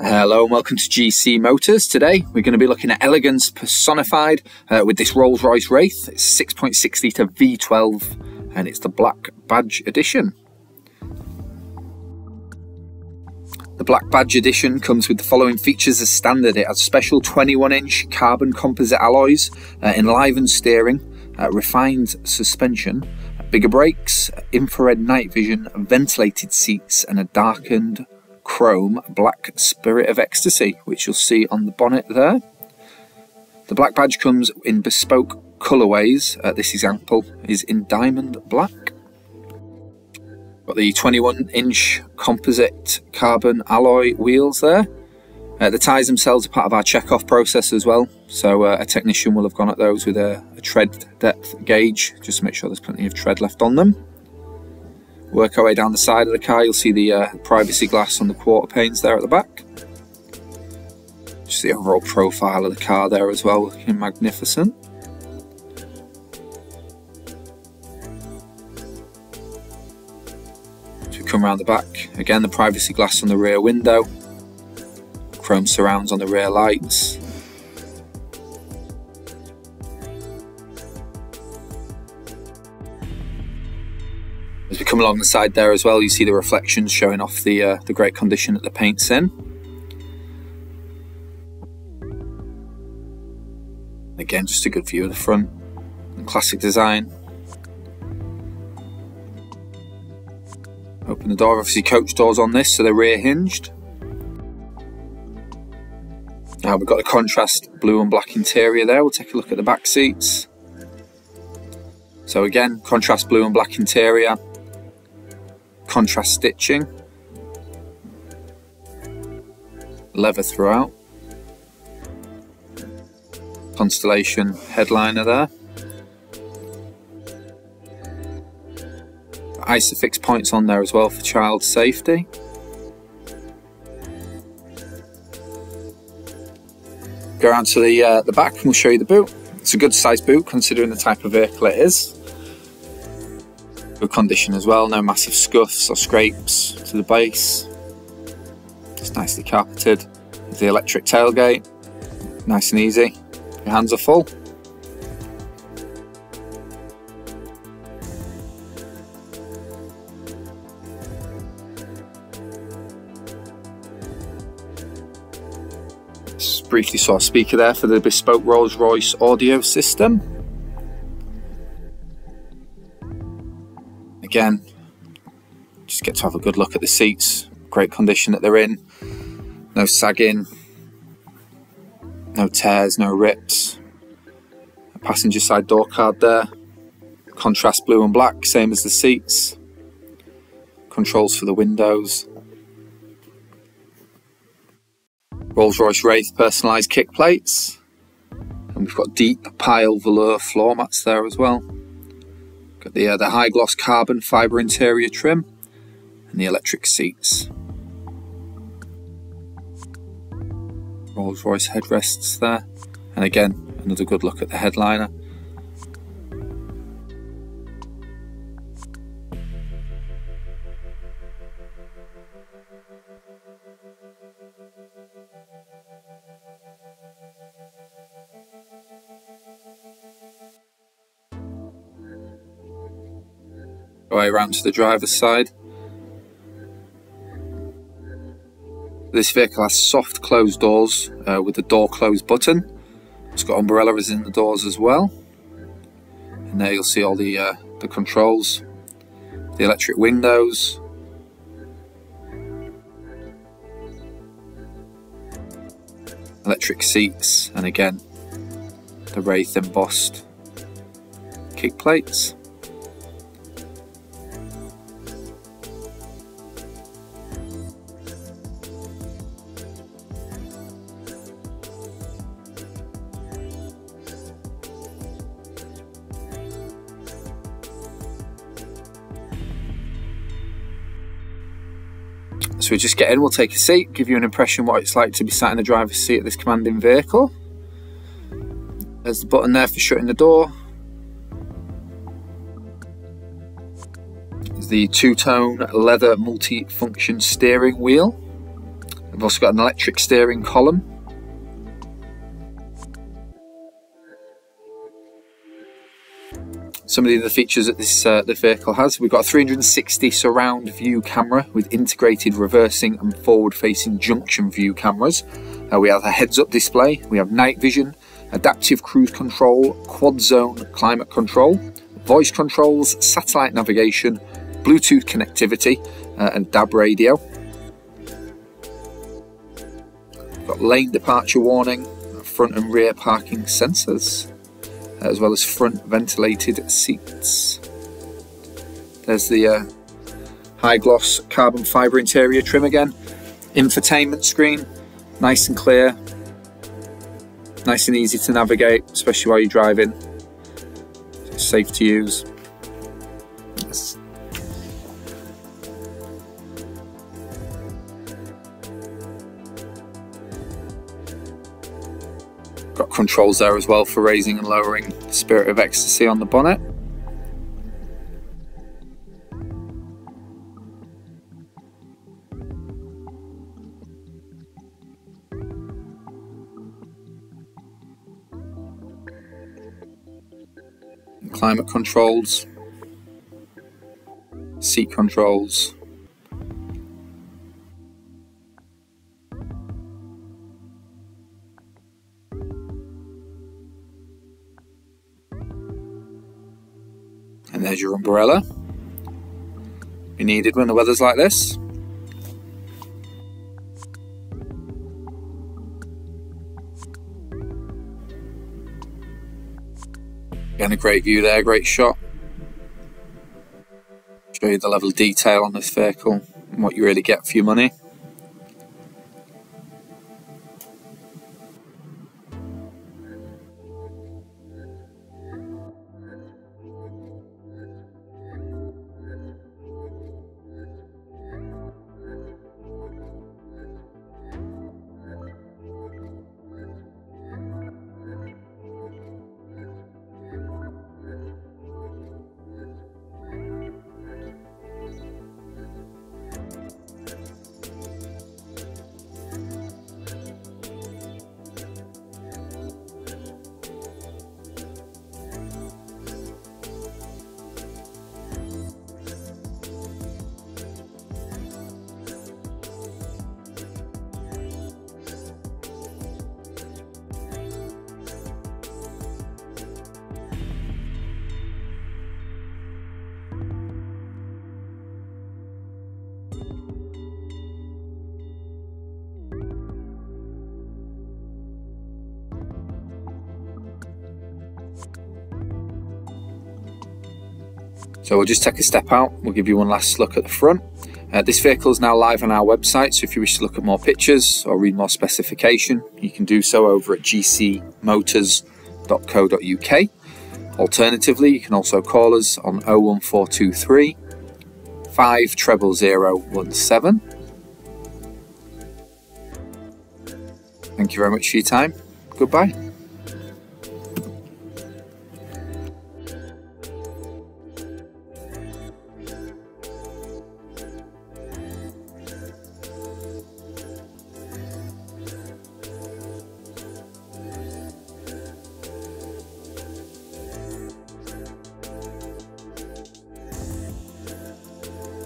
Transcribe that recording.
Hello and welcome to GC Motors. Today we're going to be looking at elegance personified uh, with this Rolls-Royce Wraith. It's 6.6 litre V12 and it's the Black Badge Edition. The Black Badge Edition comes with the following features as standard. It has special 21 inch carbon composite alloys, uh, enlivened steering, uh, refined suspension, bigger brakes, infrared night vision, ventilated seats, and a darkened chrome black Spirit of Ecstasy, which you'll see on the bonnet there. The black badge comes in bespoke colourways. Uh, this example is in diamond black. Got the 21 inch composite carbon alloy wheels there. Uh, the tyres themselves are part of our check-off process as well, so uh, a technician will have gone at those with a, a tread depth gauge just to make sure there's plenty of tread left on them. Work our way down the side of the car, you'll see the uh, privacy glass on the quarter panes there at the back. Just the overall profile of the car there as well, looking magnificent. So we come around the back, again the privacy glass on the rear window, chrome surrounds on the rear lights, As we come along the side there as well, you see the reflections showing off the, uh, the great condition that the paint's in. Again, just a good view of the front classic design. Open the door, obviously coach doors on this, so they're rear hinged. Now we've got the contrast blue and black interior there. We'll take a look at the back seats. So again, contrast blue and black interior, contrast stitching, leather throughout, Constellation headliner there, Isofix points on there as well for child safety. Go around to the, uh, the back and we'll show you the boot. It's a good sized boot considering the type of vehicle it is good condition as well, no massive scuffs or scrapes to the base. It's nicely carpeted. the electric tailgate, nice and easy. Your hands are full. Briefly saw a speaker there for the bespoke Rolls-Royce audio system. Again, just get to have a good look at the seats. Great condition that they're in. No sagging, no tears, no rips. A passenger side door card there. Contrast blue and black, same as the seats. Controls for the windows. Rolls-Royce Wraith personalised kick plates. And we've got deep pile velour floor mats there as well. Got the, uh, the high gloss carbon fibre interior trim and the electric seats. Rolls Royce headrests there. And again, another good look at the headliner. Way around to the driver's side. This vehicle has soft closed doors uh, with the door close button. It's got umbrellas in the doors as well. And there you'll see all the, uh, the controls, the electric windows, electric seats, and again, the Wraith embossed kick plates. So we just get in, we'll take a seat, give you an impression what it's like to be sat in the driver's seat of this commanding vehicle. There's the button there for shutting the door. There's the two-tone leather multi-function steering wheel. We've also got an electric steering column. Some of the other features that this uh, the vehicle has, we've got a 360 surround view camera with integrated reversing and forward-facing junction view cameras. Uh, we have a heads-up display, we have night vision, adaptive cruise control, quad zone climate control, voice controls, satellite navigation, Bluetooth connectivity, uh, and DAB radio. We've Got lane departure warning, front and rear parking sensors, as well as front ventilated seats. There's the uh, high gloss carbon fibre interior trim again. Infotainment screen, nice and clear, nice and easy to navigate, especially while you're driving. It's safe to use. Controls there as well for raising and lowering the Spirit of Ecstasy on the bonnet. climate controls, seat controls. Your umbrella. Be needed when the weather's like this. Again, a great view there, great shot. Show you the level of detail on this vehicle and what you really get for your money. So we'll just take a step out, we'll give you one last look at the front. Uh, this vehicle is now live on our website, so if you wish to look at more pictures or read more specification, you can do so over at gcmotors.co.uk. Alternatively, you can also call us on 01423 5 treble 017. Thank you very much for your time. Goodbye.